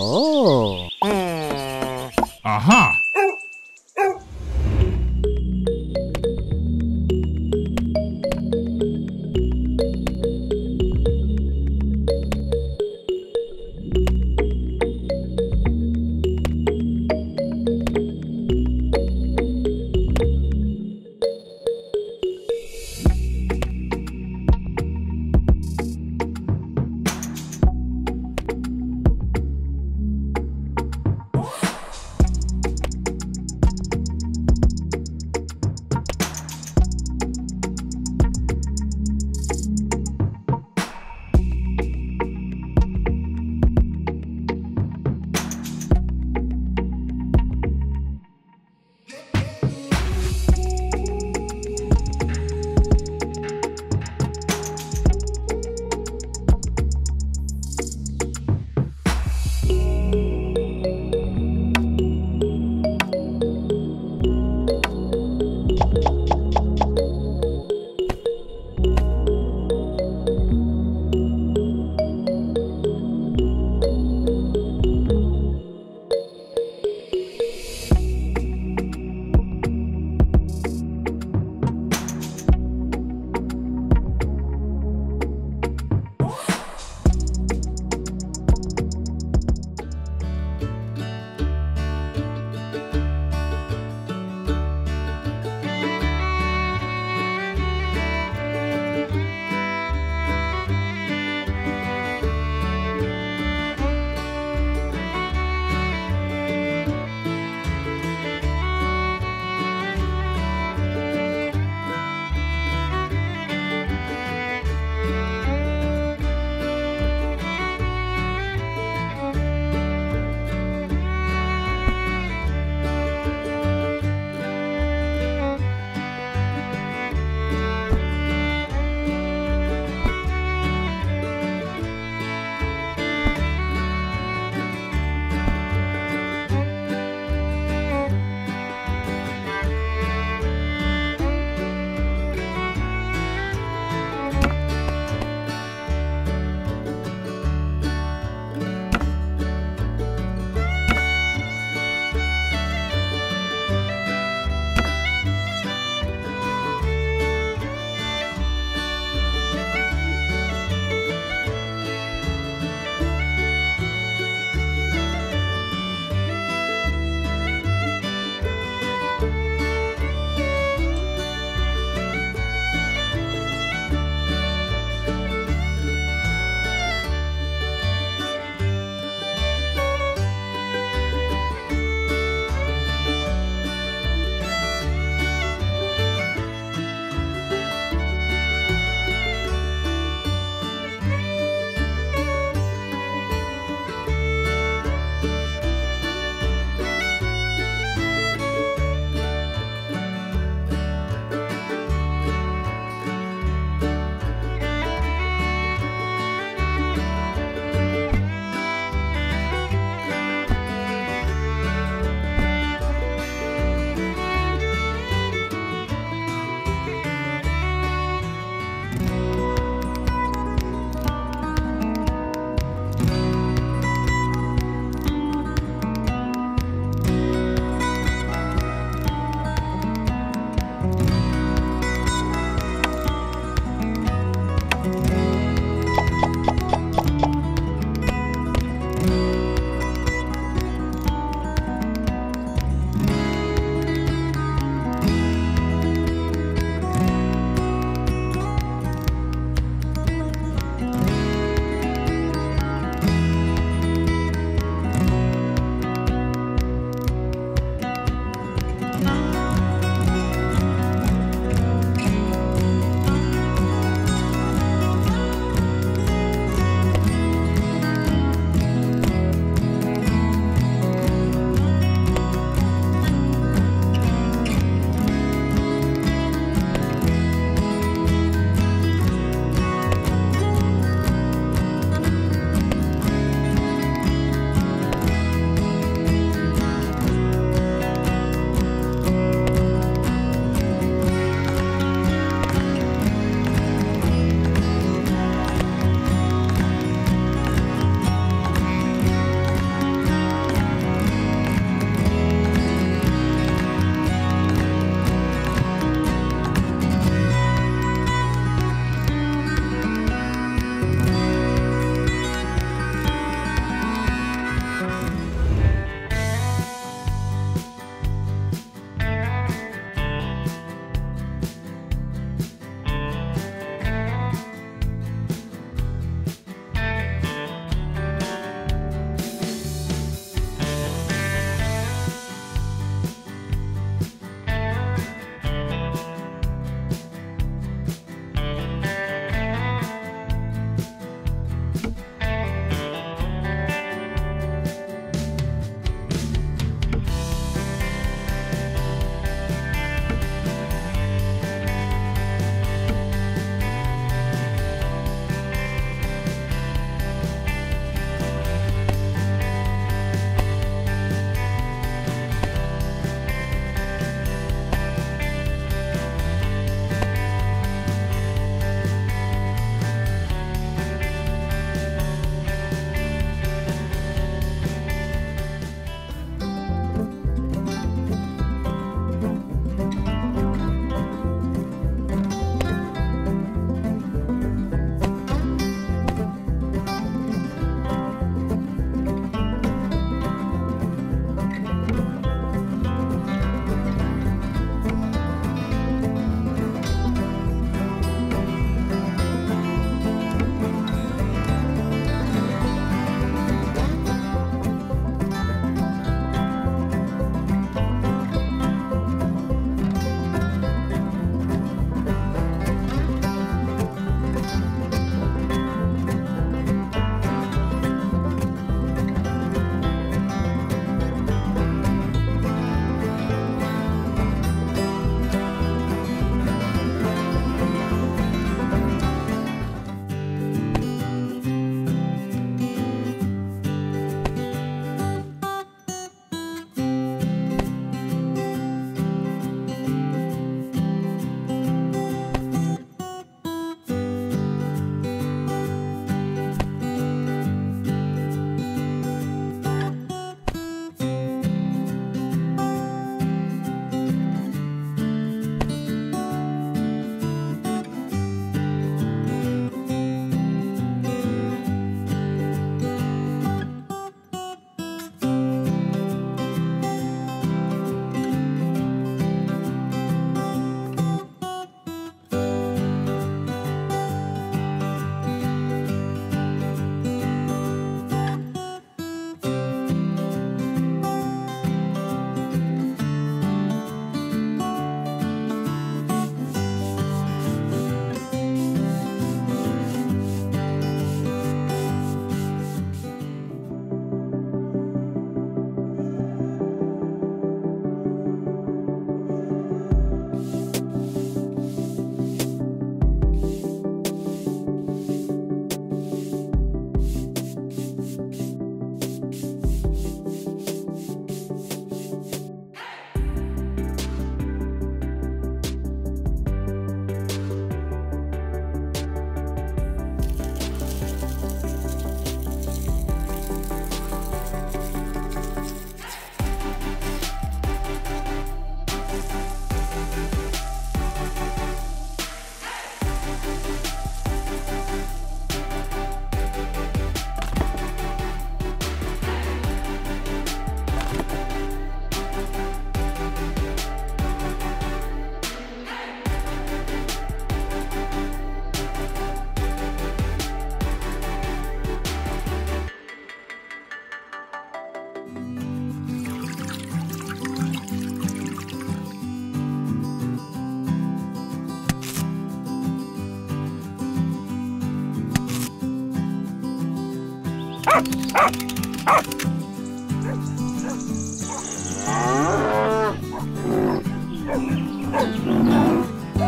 哦。